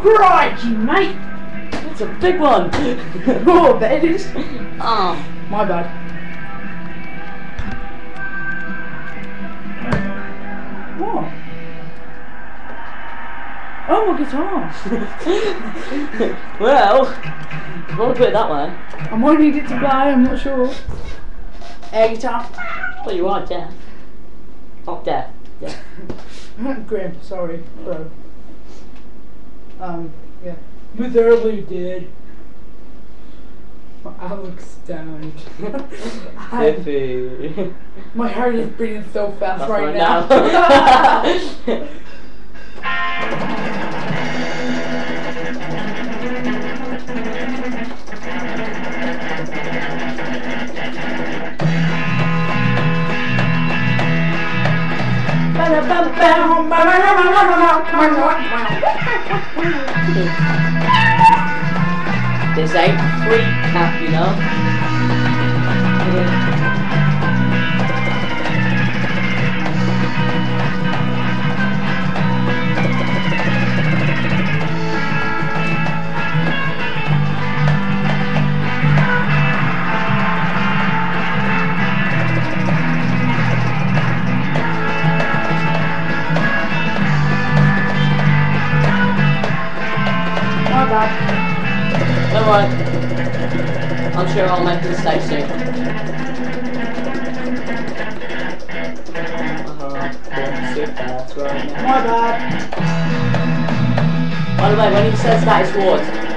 Crikey, mate! That's a big one. Oh, I bet it is. oh. My bad. What? Oh, my guitar. well, if you want to put it that way. I might need it to play, I'm not sure. Air guitar. Well, you are deaf. Not deaf. Yeah. Grim, sorry, bro. Um, yeah. With early did. Alex stoned. I- Biffy. My heart is beating so fast That's right, right now. now. this ain't free cap, you know. Don't. I'm sure I'll make a mistake soon. Uh-huh. Super, that's right. My bad. By the way, when he says that, it's what?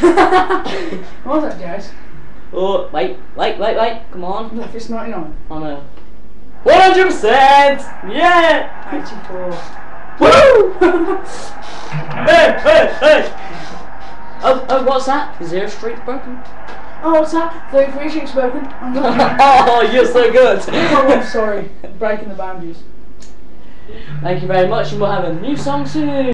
What was that, guys? Oh, wait, wait, wait, wait, come on. Left it's 99. Oh no. 100%! Yeah! 84. Woo! hey, hey, hey! Oh, oh, what's that? Zero Street broken? Oh, what's that? 33 sheep spoken. I'm oh, you're so good! oh, I'm sorry. Breaking the boundaries. Thank you very much, and we'll have a new song soon.